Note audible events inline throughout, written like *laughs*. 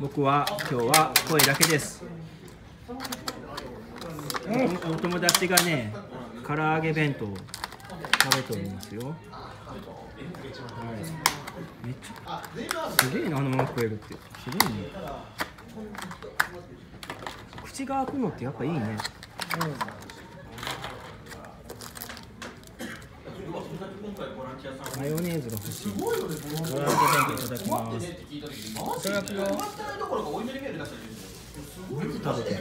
僕は今日は声だけです。お友達がね唐揚げ弁当を食べておりますよ。はい。めっちゃすげえなあのまま食えるって。すごいね。口が開くのってやっぱいいね。うんマヨネーズが欲しい唐揚げ弁当いただきますいただくよマジ食べて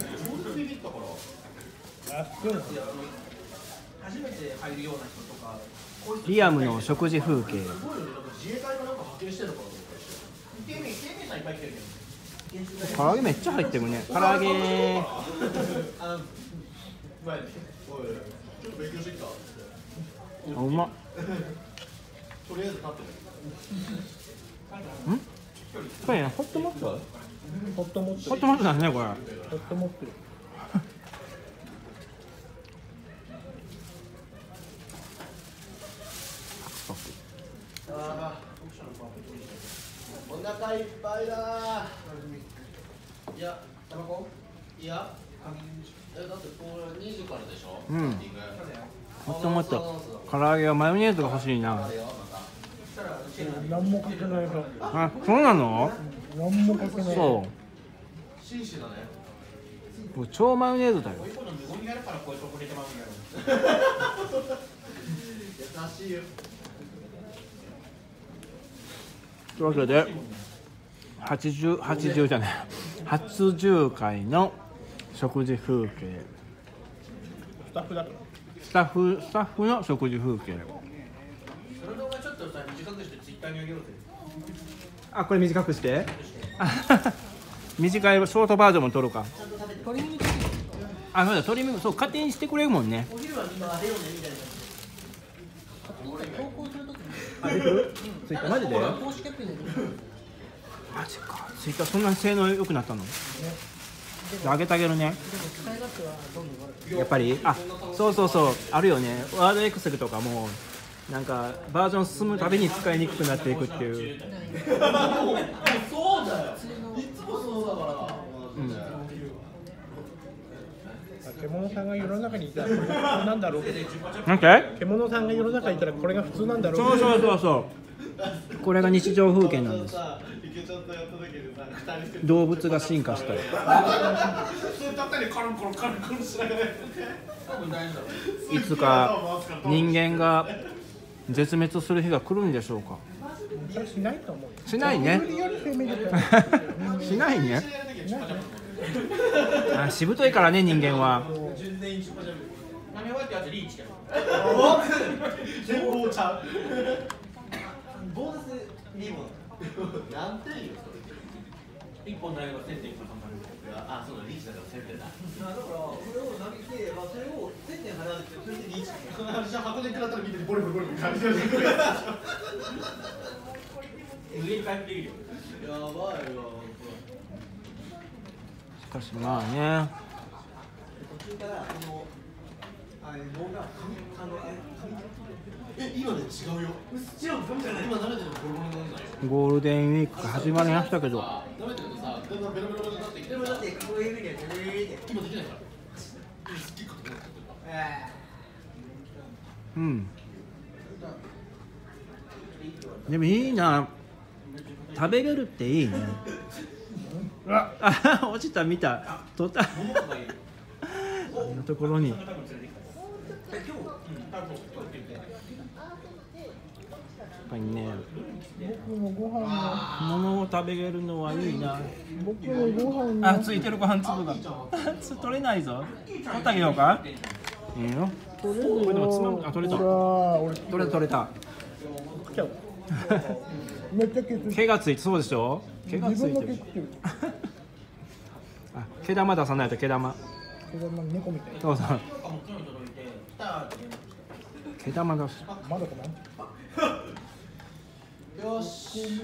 初めて入るような人とかリアムの食事風景自衛隊がなんか派遣してるんいっぱい来てるけど唐揚げ。めっちゃ入ってるね唐揚げうまっ。とりあえず立ってこれねホットモットホットモットホットモットだねこれ。ホットモットお腹いっぱいだいやタバコいや。えだってこれ2時からでしょ？うんミーティングホットモット唐揚げはマヨネーズが欲しいな。何もかけないよあそうなの？何もかけない。そう。紳士だね。これ超マヨネーズだよ。優しいよ。というわけで80 80じゃない。初10回の食事風景。スタッフだからスタッフスタッフの食事風景。その動画ちょっとさ短くしてツイッターにあげようぜあこれ短くして。あ *laughs* 短いショートバージョンも撮るか。あそうだ鶏肉そう勝手にしてくれるもんね。お昼はみんなあれよねみたいなあできるツイッターマジで？マジか。ツイッターそんなに性能良くなったの？じゃああげてあげるね。やっぱりあそうそうそうあるよね。ワードエクセルとかもなんかバージョン進むたびに使いにくくなっていくっていう。そうだよ。いつもそうだから。獣さんが世の中にいたらこれが普通なんだろうけどなんて獣さんが世の中にいたらこれが普通なんだろう。けどそうそうそうそう。これが日常風景なんですちゃったやっただけでさ二人して動物が進化したりそれだったりカルンコロンカルンコロンしながら多分大丈夫いつか人間が絶滅する日が来るんでしょうか。しないと思うよ。しないね。しないね。*laughs* あしぶといからね人間は何点よそれ一本投げれば1000点かかる。あそうだリーチだから1000点だ。だからこれを投げて、まあ、それを1000点払うってそれでリーチ。その話は箱根からったら見てボリボリボリボリ感じてくる。上に回復できるよ。やばいわしかしまあね。途中からあのえ今ね違うよ今舐めてるのボロボロなんだよゴールデンウィークが始まりましたけど舐めてるとさだんだんベロベロになってでもだってこういうふうにやって今できないからうんでもいいな食べれるっていいねあ落ちた見た取ったあんなところにやっぱりね僕のご飯の物を食べれるのはいいな。僕のご飯のあついてるご飯粒がつ取れないぞ。取ってあげようか。いいよ。取れるよでもつまむあ取れた。俺取れた取れた。めっちゃ毛がついてそうでしょ？毛がつ自いてる。*laughs* 毛玉出さないと毛玉。それが猫みたいな。そうそう毛玉出す。まだかな？よし。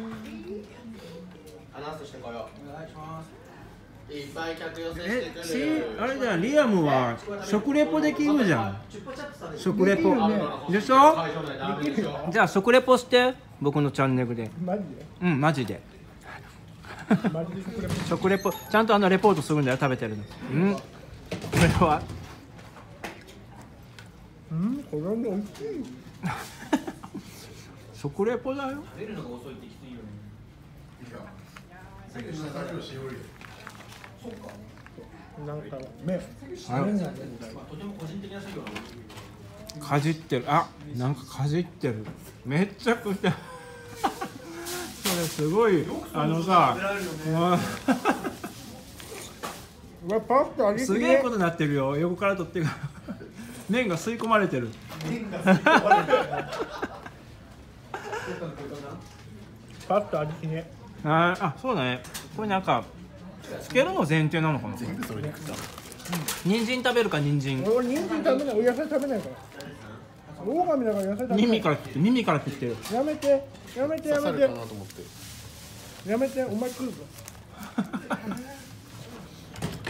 アナウンスしてこよう。お願いしますいっぱい客寄せしてあれじゃんリアムは食レポできるじゃん。食レポ。ねでしょ？じゃあ食レポして僕のチャンネルで。マジで？うんマジで。マジで食レポ。食レポ。ちゃんとあのレポートするんだよ食べてるの。うん？これは？うん *laughs* これは美味しい食レポだよ。出るのが遅いってきついよね。なんか麺はい麺がね。まあとても個人的な作業なんでかじってる。あなんかかじってる。めっちゃくちゃ。*laughs* それすごい。あのさ *laughs* すげえことになってるよ。横から取ってから麺が吸い込まれてる。パスタ味しね。あーあそうだね。これなんかつけるの前提なのかな全部それで食った人参食べるか人参。俺人参食べない。お野菜食べないから。だから野菜食べない。耳から切って耳から切ってる。やめて。やめてやめ刺さるかてなと思って。やめて。お前食うぞ *laughs*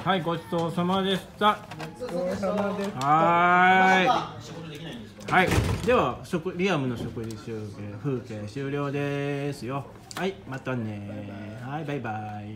はいごちそうさまでした。ごちそうさまでしたはい。はい。では食リアムの食事集計風景終了ですよ。はいまたねはいバイバイ